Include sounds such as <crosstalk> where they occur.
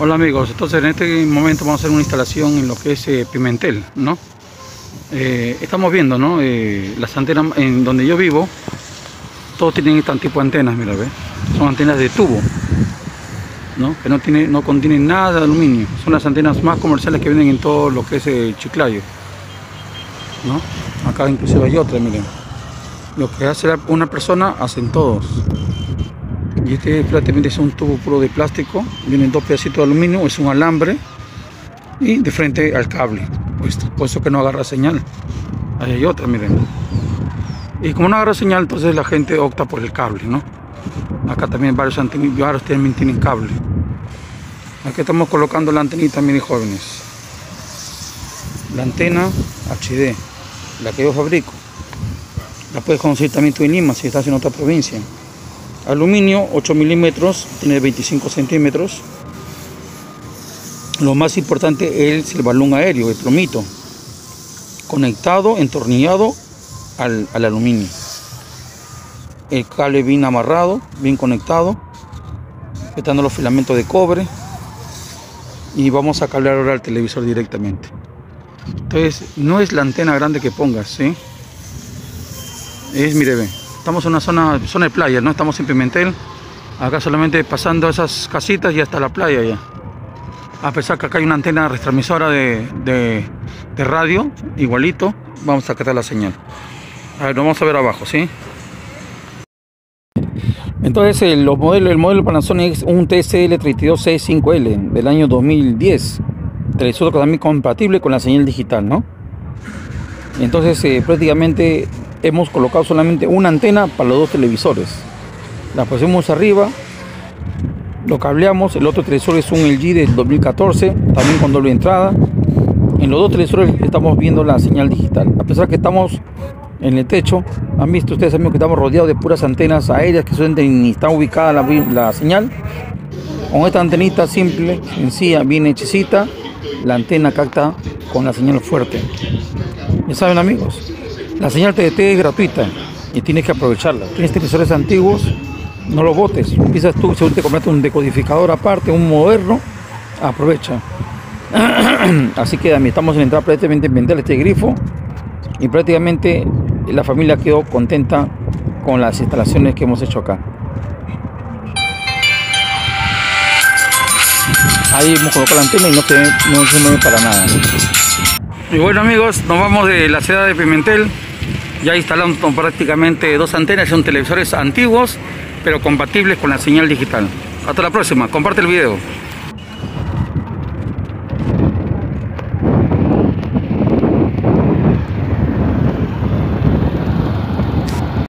Hola amigos, entonces en este momento vamos a hacer una instalación en lo que es eh, Pimentel, ¿no? Eh, estamos viendo, ¿no? Eh, las antenas en donde yo vivo, todos tienen este tipo de antenas, mira, ¿ves? Son antenas de tubo, ¿no? Que no, tiene, no contienen nada de aluminio. Son las antenas más comerciales que venden en todo lo que es Chiclayo, ¿no? Acá inclusive hay otra, miren. Lo que hace una persona, hacen todos. Y este prácticamente es un tubo puro de plástico. Vienen dos pedacitos de aluminio, es un alambre. Y de frente al cable. Pues, por eso que no agarra señal. Ahí hay otra, miren. Y como no agarra señal, entonces la gente opta por el cable, ¿no? Acá también varios antenas, también tienen cable. Aquí estamos colocando la antenita, miren jóvenes. La antena HD, la que yo fabrico. La puedes conseguir también tú en Lima si estás en otra provincia. Aluminio 8 milímetros, tiene 25 centímetros. Lo más importante es el balón aéreo, el plomito. Conectado, entornillado al, al aluminio. El cable bien amarrado, bien conectado. Respetando los filamentos de cobre. Y vamos a cablear ahora el televisor directamente. Entonces, no es la antena grande que pongas, ¿sí? Es, mire, ve, estamos en una zona, zona de playa, no estamos en Pimentel. Acá solamente pasando esas casitas y hasta la playa ya. A pesar que acá hay una antena retransmisora de, de, radio, igualito, vamos a quitar la señal. A ver, vamos a ver abajo, ¿sí? Entonces el, los modelos, el modelo Panasonic es un TCL 3265L del año 2010. Televisor también compatible con la señal digital, ¿no? Entonces eh, prácticamente hemos colocado solamente una antena para los dos televisores. La pusimos arriba, lo cableamos, el otro televisor es un LG del 2014, también con doble entrada. En los dos televisores estamos viendo la señal digital. A pesar que estamos en el techo, han visto ustedes amigos que estamos rodeados de puras antenas aéreas que son ni está ubicada la, la señal. Con esta antenita simple, sencilla, bien hechicita, la antena capta con la señal fuerte. Ya saben amigos, la señal TDT es gratuita y tienes que aprovecharla. Tienes televisores antiguos, no los botes. Empiezas tú, según te compraste un decodificador aparte, un moderno, aprovecha. <clears throat> Así que estamos en entrar prácticamente en vender este grifo y prácticamente la familia quedó contenta con las instalaciones que hemos hecho acá. Ahí hemos colocado la antena y no se, no se mueve para nada. Y bueno amigos, nos vamos de la ciudad de Pimentel ya instalamos prácticamente dos antenas, son televisores antiguos, pero compatibles con la señal digital. Hasta la próxima, comparte el video.